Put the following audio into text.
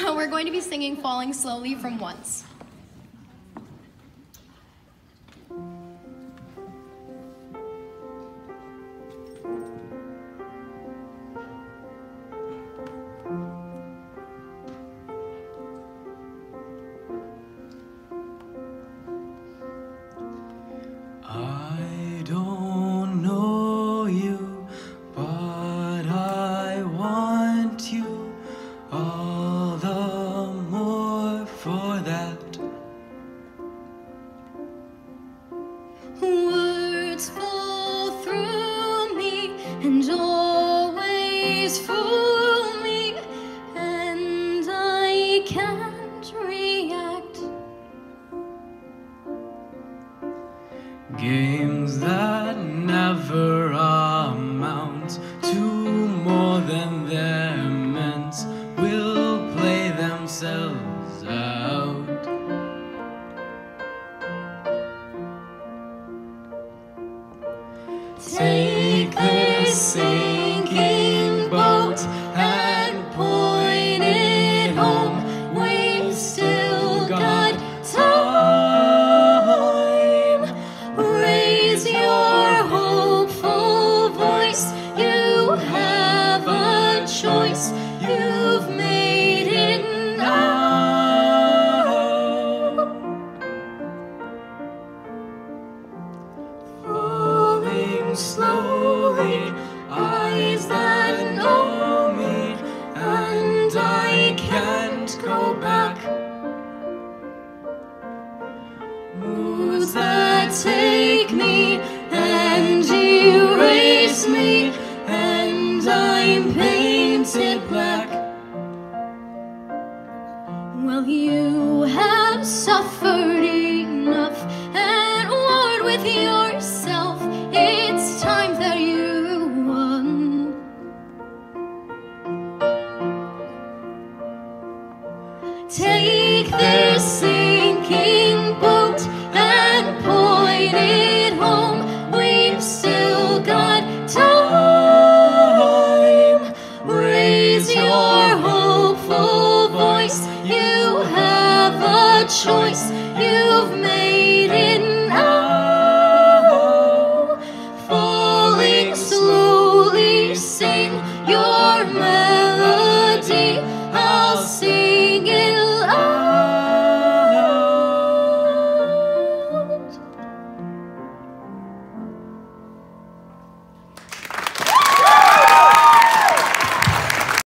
We're going to be singing Falling Slowly from Once. Games that never amount to more than they're meant will play themselves out. Take this I'm painted black. Well, you have suffered enough and warred with yourself. It's time that you won. Take this